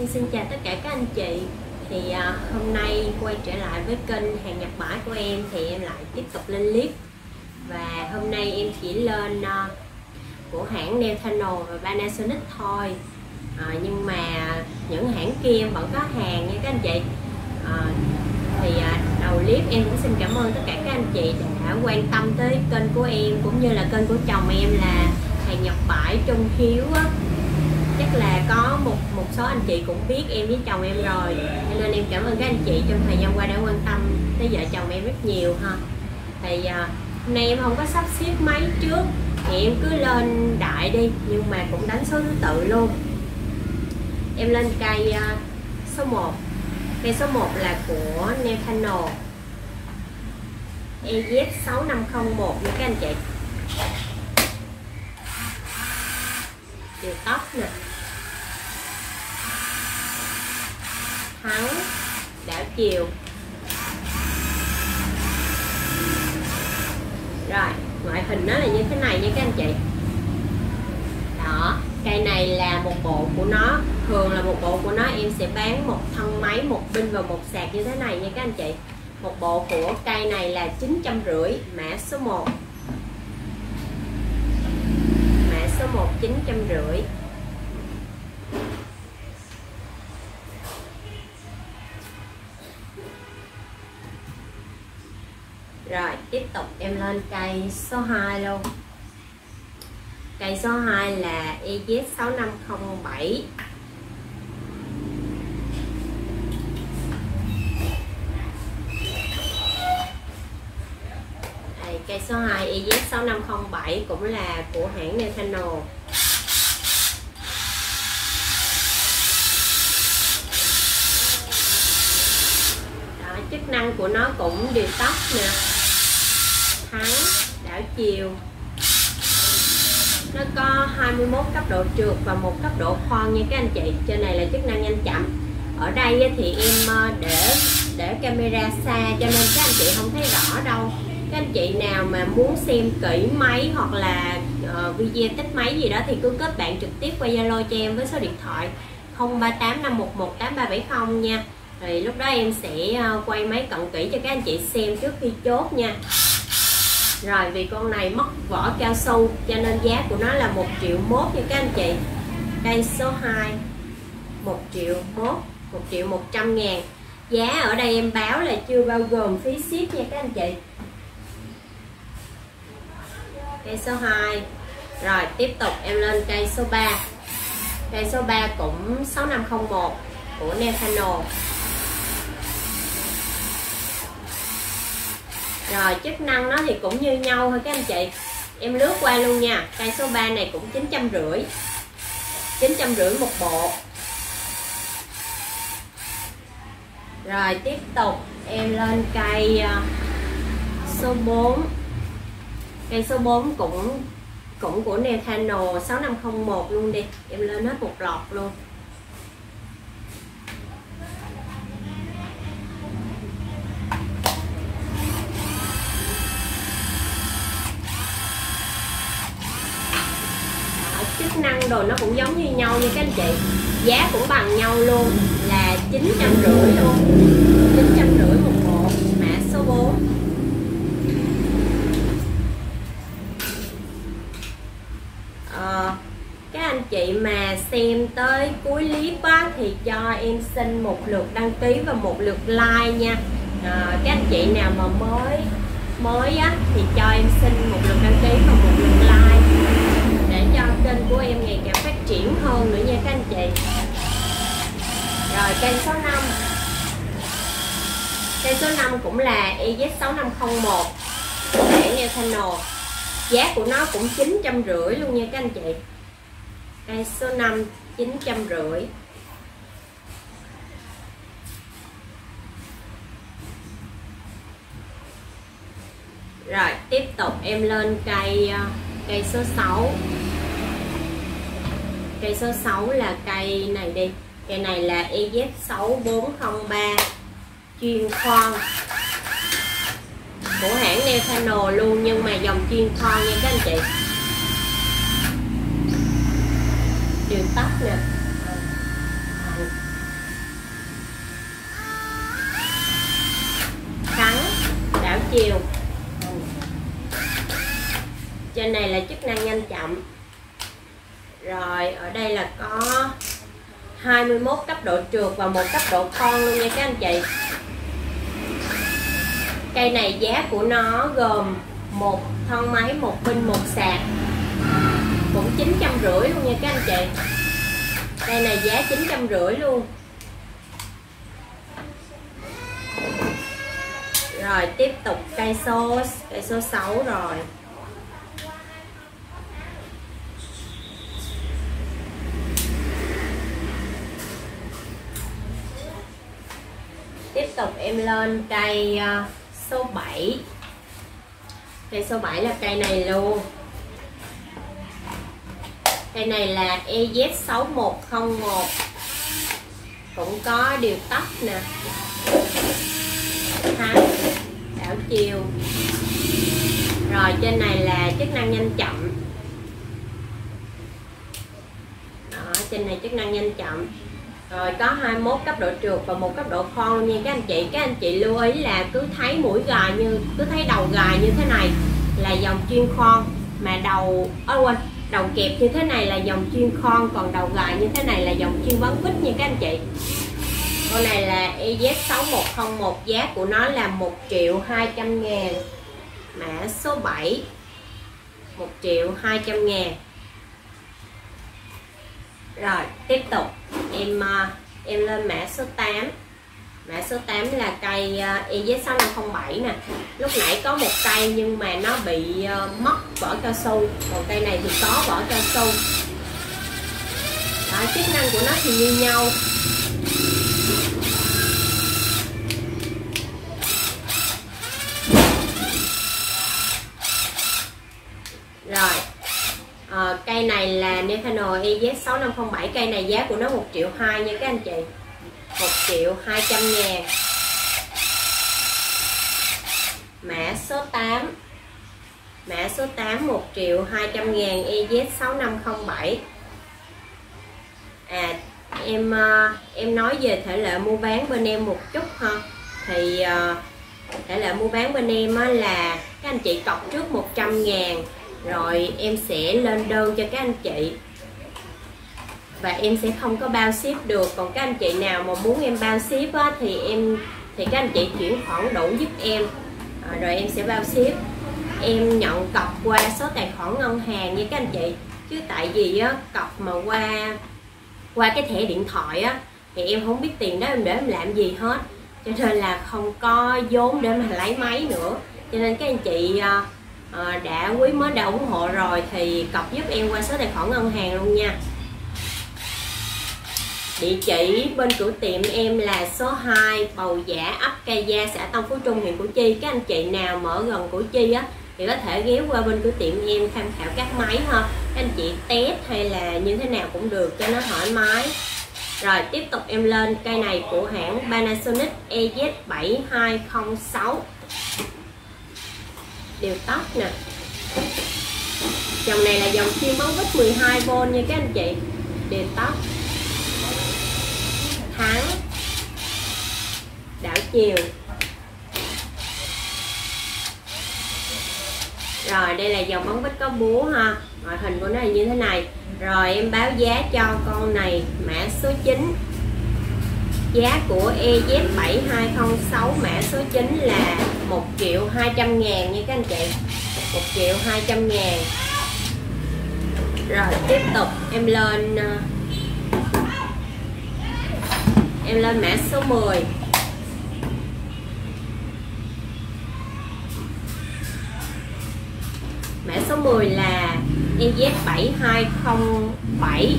Em xin chào tất cả các anh chị. Thì à, hôm nay quay trở lại với kênh hàng nhập Bãi của em Thì em lại tiếp tục lên clip. Và hôm nay em chỉ lên à, của hãng Nelthano và Panasonic thôi. À, Nhưng mà những hãng kia em vẫn có hàng nha các anh chị. À, Thì à, đầu clip em cũng xin cảm ơn tất cả các anh chị đã quan tâm tới kênh của em Cũng như là kênh của chồng em là hàng nhập Bãi Trung Hiếu á chắc là có một một số anh chị cũng biết em với chồng em rồi. Cho nên em cảm ơn các anh chị trong thời gian qua đã quan tâm tới vợ chồng em rất nhiều ha. Thì à, hôm nay em không có sắp xếp máy trước thì em cứ lên đại đi nhưng mà cũng đánh số thứ tự luôn. Em lên cây à, số 1 cây số 1 là của Nefano EZ6501 nha các anh chị. Điều tóc nè. thắng đảo chiều. Rồi, ngoại hình nó là như thế này nha các anh chị. Đó cây này là một bộ của nó. Thường là một bộ của nó, em sẽ bán một thân máy, một pin và một sạc như thế này nha các anh chị. Một bộ của cây này là 950 mã số 1 mã số 1 950 tiếp tục em lên cây số 2 luôn. Cây số 2 là EZ6507 Đây, cây số 2 EZ6507 cũng là của hãng Nethano chức năng của nó cũng điều tóc nè thắng đảo chiều. Nó có 21 cấp độ trượt và một cấp độ khoan nha các anh chị. Trên này là chức năng nhanh chậm ở đây thì em ờ, để để camera xa cho nên các anh chị không thấy rõ đâu. Các anh chị nào mà muốn xem kỹ máy hoặc là uh, video tích máy gì đó thì cứ kết bạn trực tiếp qua Zalo cho em với số điện thoại 0385118370 nha. Thì lúc đó em sẽ ờ, quay máy cận kỹ cho các anh chị xem trước khi chốt nha rồi, vì con này mất vỏ cao su, cho nên giá của nó là 1 triệu mốt nha các anh chị. Đây, số 2 1 triệu mốt 1 triệu một trăm ngàn. Giá ở đây em báo là chưa bao gồm phí ship nha các anh chị. Cây số 2 rồi, tiếp tục em lên cây số 3 cây số 3 cũng 6501 của Nefano. Rồi, chức năng nó thì cũng như nhau thôi các anh chị. Em lướt qua luôn nha. Cây số 3 này cũng chín trăm rưỡi. chín trăm rưỡi một bộ. Rồi, tiếp tục. Em lên cây ờ, số 4 cây số 4 cũng cũng của Nethano 6501 luôn đi. Em lên hết một lọt luôn. Chức năng đồ nó cũng giống như nhau như các anh chị. Giá cũng bằng nhau luôn là chín trăm rưỡi luôn chín trăm rưỡi một bộ mã số 4 à, ờ, các anh chị mà xem tới cuối clip á, thì cho em xin một lượt đăng ký và một lượt like nha. À, các anh chị nào mà mới mới á, thì cho em xin một lượt đăng ký và một lượt like kênh của em ngày càng phát triển hơn nữa nha các anh chị. Rồi, kênh số 5 kênh số 5 cũng là EZ6501 hãng channel. Giá của nó cũng chín trăm rưỡi luôn nha các anh chị. Cây số 5 chín trăm rưỡi. Rồi, tiếp tục em lên cây ờ, cây số 6 cây số 6 là cây này đi. Cây này là EZ6403 chuyên khoan. Của hãng Nefano luôn, nhưng mà dòng chuyên khoan nha các anh chị. Đường tóc nè. Cắn đảo chiều. Trên này là chức năng nhanh chậm rồi, ở đây là có 21 cấp độ trượt và một cấp độ con luôn nha các anh chị. Cây này giá của nó gồm một thân máy, một pin, một sạc. Cũng chín trăm rưỡi luôn nha các anh chị. Cây này giá chín trăm rưỡi luôn. Rồi, tiếp tục cây số cây số 6 rồi. Tiếp tục em lên cây à, số 7 cây số 7 là cây này luôn. Cây này là EZ6101 cũng có điều tóc nè. Thái đảo chiều. Rồi, trên này là chức năng nhanh chậm. Đó, trên này chức năng nhanh chậm rồi, có 21 cấp độ trượt và một cấp độ khoan luôn nha. Các anh chị, các anh chị lưu ý là cứ thấy mũi gà như, cứ thấy đầu gà như thế này là dòng chuyên khoan mà đầu ơ quên, đầu kẹp như thế này là dòng chuyên khoan còn đầu gà như thế này là dòng chuyên bắn vít nha các anh chị. Con này là EZ6101 giá của nó là 1 triệu 200 ngàn. Mã số 7 1 triệu 200 ngàn. Rồi, tiếp tục em ờ, em lên mã số 8 mã số 8 là cây ờ, EZ6507 nè. Lúc nãy có một cây nhưng mà nó bị ờ, mất vỏ cao su. Còn cây này thì có vỏ cao su. Đó, chức năng của nó thì như nhau rồi à, cây Ethanol EZ6507 cây này giá của nó 1 triệu 2 nha các anh chị. 1 triệu 200 ngàn. Mã số 8 mã số 8 1 triệu 200 ngàn EZ6507 à em ờ, em nói về thể lệ mua bán bên em một chút ha. Thì ờ, thể lệ mua bán bên em là các anh chị cọc trước 100 ngàn rồi em sẽ lên đơn cho các anh chị. Và em sẽ không có bao ship được. Còn các anh chị nào mà muốn em bao ship á, thì em thì các anh chị chuyển khoản đủ giúp em. À, rồi em sẽ bao ship. Em nhận cọc qua số tài khoản ngân hàng nha các anh chị. Chứ tại vì á cọc mà qua qua cái thẻ điện thoại á thì em không biết tiền đó em để em làm gì hết. Cho nên là không có vốn để mà lấy máy nữa. Cho nên các anh chị à, à, đã quý mới đã ủng hộ rồi thì cọc giúp em qua số tài khoản ngân hàng luôn nha. Địa chỉ bên cửa tiệm em là số 2 Bầu Giả ấp Cây Gia xã Tân Phú Trung huyện Củ Chi. Các anh chị nào mở gần Củ Chi á thì có thể ghé qua bên cửa tiệm em tham khảo các máy ha. Các anh chị test hay là như thế nào cũng được cho nó thoải mái. Rồi tiếp tục em lên cây này của hãng Panasonic EZ7206 đều tóc nè. Dòng này là dòng chuyên bóng vít 12V nha các anh chị. Đều tóc. Thắng. Đảo chiều. Rồi, đây là dòng bóng vít có búa ha. Ngoại hình của nó là như thế này. Rồi, em báo giá cho con này, mã số 9 Giá của EZ7206 mã số 9 là 1 triệu 200 ngàn nha các anh chị. 1 triệu 200 ngàn. Rồi, tiếp tục, em lên ờ, Em lên mã số 10 Mã số 10 là EZ7207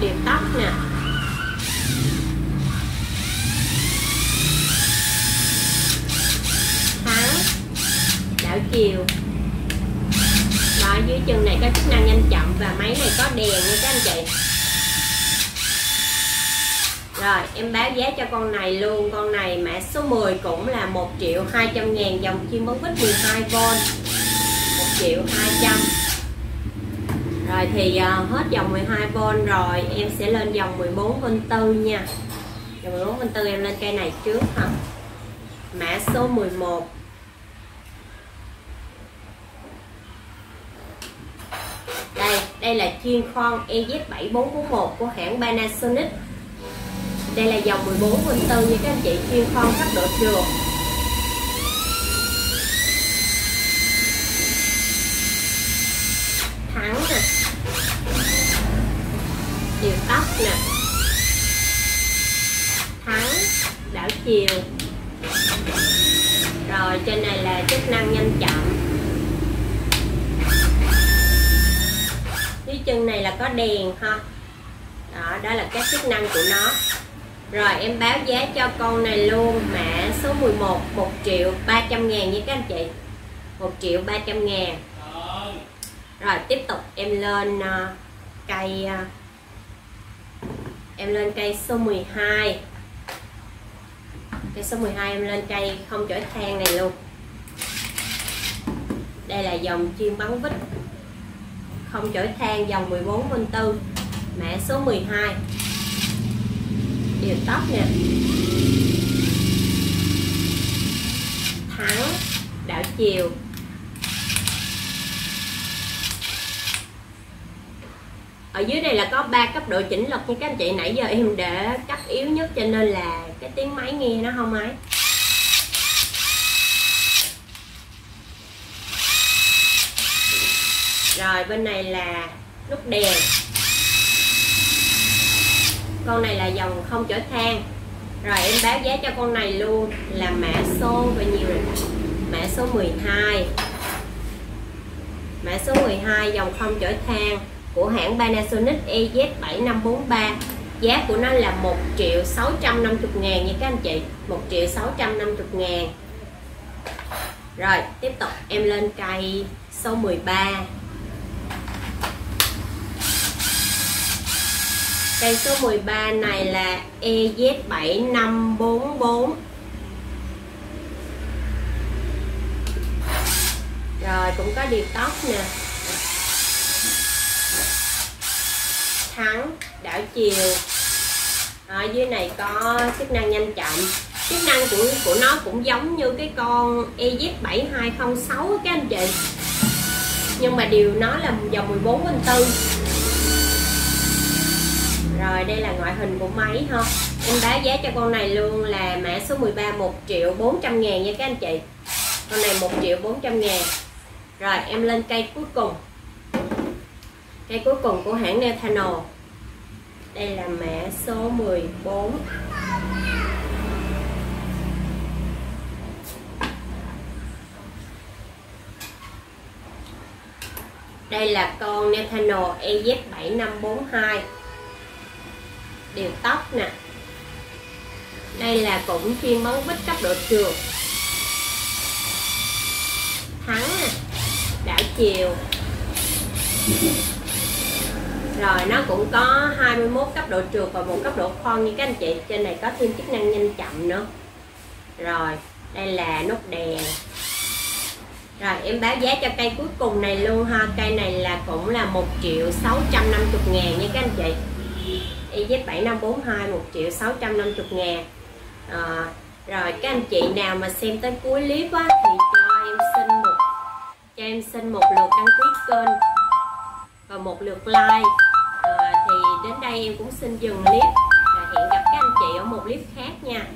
Điệp tóc nè Thắng Đảo chiều Đó dưới chân này có chức năng nhanh chậm Và máy này có đèn nha các anh chị. Rồi em báo giá cho con này luôn. Con này mã số 10 cũng là 1 triệu 200 ngàn Dòng chim bóng vít 12V 1 triệu 200 Rồi thì uh, hết dòng 12V rồi Em sẽ lên dòng 14V tư nha. Dòng 14V tư em lên cây này trước ha. Mã số 11 đây là chuyên khoan EZ7441 của hãng Panasonic. Đây là dòng 14V4 như các anh chị chuyên khoan cấp độ trường. Thẳng nè. Điều tóc nè. Thắng, đảo chiều. Rồi, trên này là chức năng nhanh chậm dưới chân này là có đèn ha. Đó đó là các chức năng của nó. Rồi em báo giá cho con này luôn. Mã số 11 1 triệu 300 ngàn nha các anh chị. 1 triệu 300 ngàn. Rồi tiếp tục em lên uh, cây uh, em lên cây số 12 cây số 12 em lên cây không chổi than này luôn. Đây là dòng chuyên bắn vít không chổi than dòng 14V4 mã số 12 điều tóc nè. Thắng, đảo chiều. Ở dưới đây là có ba cấp độ chỉnh lực như các anh chị. Nãy giờ em để cấp yếu nhất cho nên là cái tiếng máy nghe nó không ấy. Rồi, bên này là nút đèn. Con này là dòng không chở than. Rồi, em báo giá cho con này luôn là mã số bao nhiêu rồi? Mã số 12 mã số 12 dòng không chở than của hãng Panasonic EZ7543 giá của nó là 1 triệu 650 ngàn nha các anh chị. 1 triệu 650 ngàn. Rồi, tiếp tục em lên cây số 13 cây số 13 này là EZ7544 rồi, cũng có điệp tóc nè. Thắng, đảo chiều. Ở dưới này có chức năng nhanh chậm. Chức năng của của nó cũng giống như cái con EZ7206 các anh chị. Nhưng mà điều nó là dòng 14 bên tư rồi, đây là ngoại hình của máy ha. Em báo giá cho con này luôn là mã số 13 1 triệu 400 ngàn nha các anh chị. Con này 1 triệu 400 ngàn. Rồi, em lên cây cuối cùng. Cây cuối cùng của hãng Netanol đây là mã số 14 đây là con Netanol EZ7542 đều tóc nè. Đây là cũng chuyên bắn vít cấp độ trường. Thắng nè. Đảo chiều. Rồi, nó cũng có 21 cấp độ trượt và một cấp độ khoan như các anh chị. Trên này có thêm chức năng nhanh chậm nữa. Rồi, đây là nút đèn. Rồi, em báo giá cho cây cuối cùng này luôn ha. Cây này là cũng là 1 triệu 650 ngàn nha các anh chị. EZ7542 1 triệu 650 ngàn. À, rồi các anh chị nào mà xem tới cuối clip á, thì cho em xin một cho em xin một lượt đăng ký kênh và một lượt like. À, thì đến đây em cũng xin dừng clip và hẹn gặp các anh chị ở một clip khác nha.